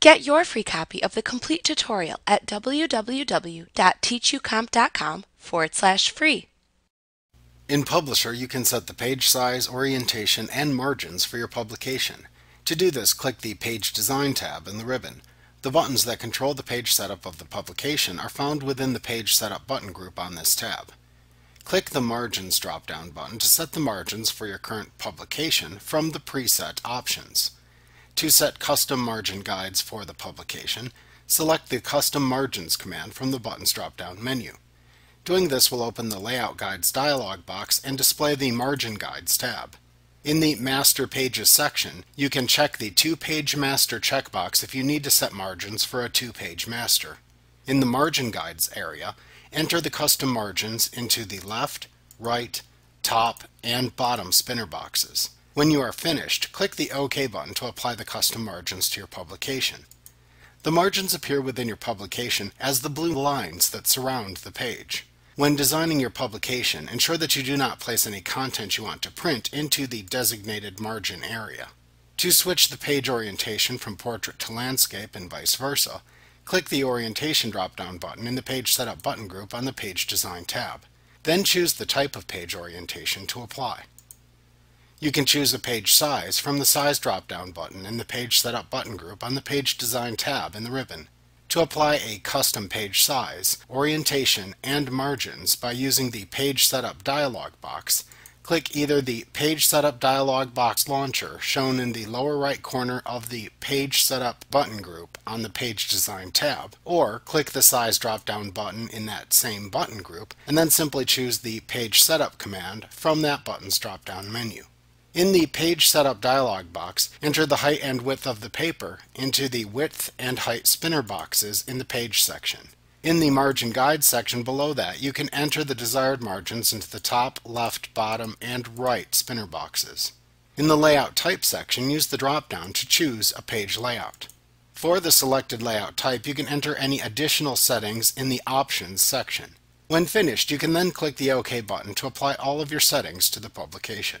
Get your free copy of the complete tutorial at www.teachucomp.com forward slash free. In Publisher, you can set the page size, orientation, and margins for your publication. To do this, click the Page Design tab in the ribbon. The buttons that control the page setup of the publication are found within the Page Setup button group on this tab. Click the Margins drop-down button to set the margins for your current publication from the preset options. To set custom margin guides for the publication, select the Custom Margins command from the Buttons drop-down menu. Doing this will open the Layout Guides dialog box and display the Margin Guides tab. In the Master Pages section, you can check the Two-Page Master checkbox if you need to set margins for a two-page master. In the Margin Guides area, enter the custom margins into the left, right, top, and bottom spinner boxes. When you are finished, click the OK button to apply the custom margins to your publication. The margins appear within your publication as the blue lines that surround the page. When designing your publication, ensure that you do not place any content you want to print into the designated margin area. To switch the page orientation from portrait to landscape and vice versa, click the Orientation drop-down button in the Page Setup button group on the Page Design tab. Then choose the type of page orientation to apply. You can choose a page size from the Size drop-down button in the Page Setup button group on the Page Design tab in the ribbon to apply a custom page size, orientation, and margins by using the Page Setup dialog box, click either the Page Setup dialog box launcher shown in the lower right corner of the Page Setup button group on the Page Design tab, or click the Size drop-down button in that same button group, and then simply choose the Page Setup command from that button's drop-down menu. In the Page Setup dialog box, enter the height and width of the paper into the Width and Height spinner boxes in the Page section. In the Margin Guide section below that, you can enter the desired margins into the top, left, bottom, and right spinner boxes. In the Layout Type section, use the drop-down to choose a page layout. For the selected layout type, you can enter any additional settings in the Options section. When finished, you can then click the OK button to apply all of your settings to the publication.